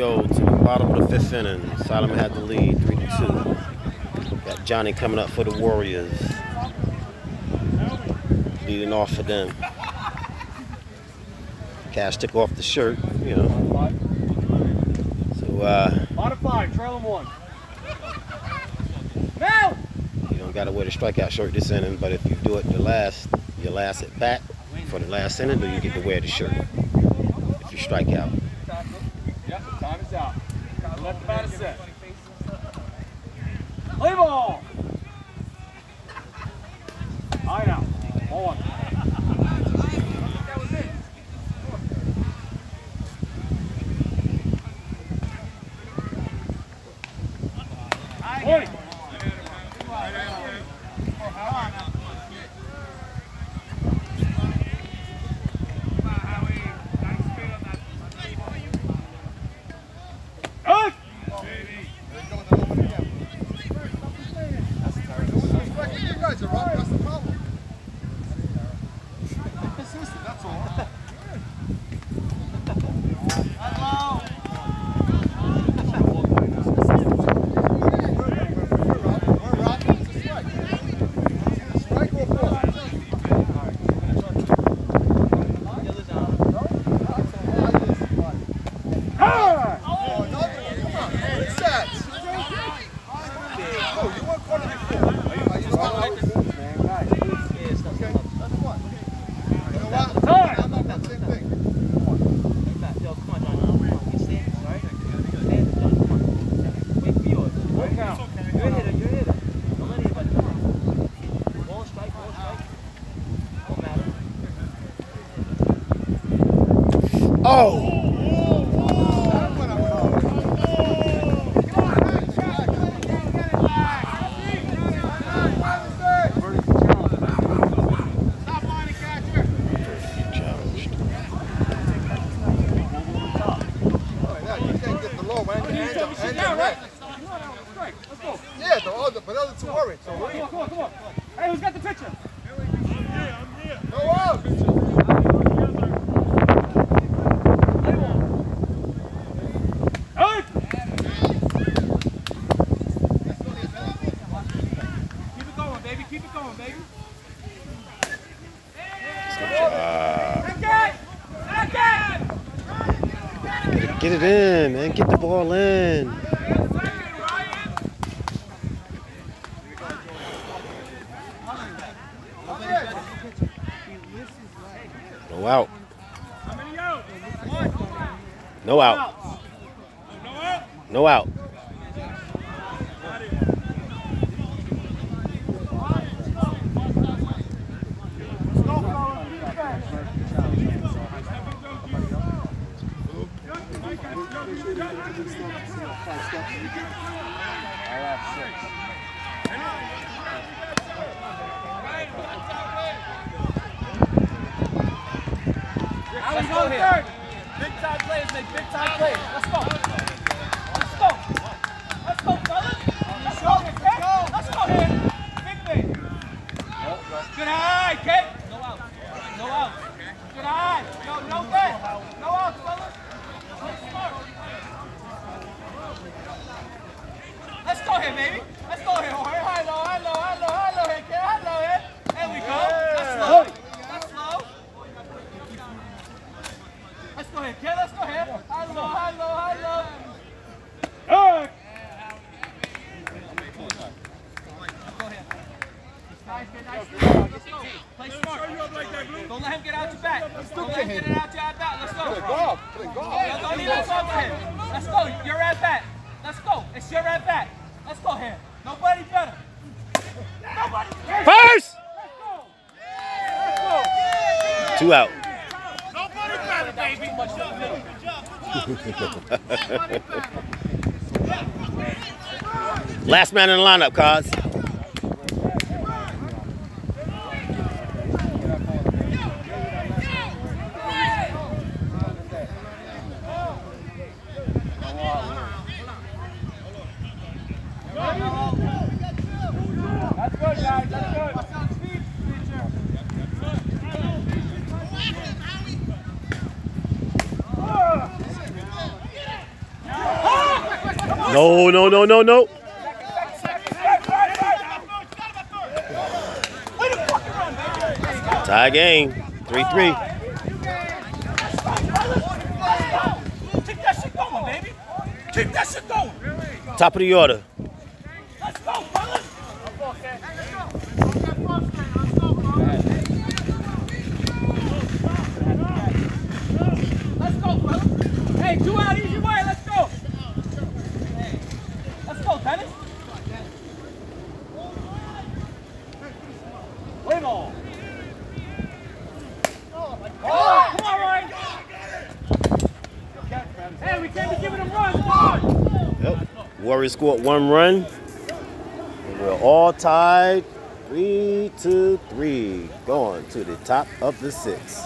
go to the bottom of the fifth inning. Asylum had the lead, three to two. Got Johnny coming up for the Warriors. Leading off for them. Cash took off the shirt, you know. So uh Bottom five, trailing one. Now! you don't gotta wear the strikeout shirt this inning, but if you do it the last your last at bat for the last inning, then you get to wear the shirt. If you strike out. Yep, time is out. Let the batter set. Play ball! Eye. Good. You guys are wrong. That's the problem. Consistent, that's all. We're out. It's a strike. It's a strike or ball. High. Oh, another one. Come on. What is that? Oh, you weren't caught it before. You just got out. Okay, that's one. You know what? Time. I'm not that same thing. Right now. Oh! That one I went over. Challenged. Oh, yeah, you can't get the low, man. Your hands up, hands. Let's go. Yeah, the other, but the other two are it. So Come on, come on, come on. Hey, who's got the picture? go out. Hey! Keep it going, baby. Keep it going, baby. Back it! Get it in, man. Get the ball in. No out. No out. No out? Big time plays make big time plays. Let's go. Let's go. Let's go, fellas. Let's go, kid. Let's go here. Big thing. Good eye, kid. No out. No out. Good eye. No, no good. No out, fellas. Play smart. Let's go here, baby. Let's go here. Jorge. Hello, hello, hello, hello here, kid. Hello here. There we go. That's slow. That's slow. Let's go ahead, kid. Let's go ahead. Hello, hello, hello. Hey! Nice, nice. Let's go. Play smart. Don't let him get out your back. Don't let him get it out your at bat. Let's Play go. golf. Play golf. Yeah, don't even talk to him. Let's go. You're at bat. Let's go. It's your at bat. Let's go here. Nobody better. Nobody better. First! Let's go. Let's go. Two out. Nobody better, baby. Too much in the middle. Last man in the lineup, cards. No, no, no, no, no. Tie game. 3 3. Keep that shit going, baby. Keep that shit going. Top of the order. Let's go, fellas. Let's go, fellas. Hey, two out, easy way. Let's go. Let's go, Dennis. Wave on. Oh, come on, Ryan. Hey, we can't be giving them runs. Come on. Yep. Warriors scored one run. We're all tied. Three, two, three. Going to the top of the six.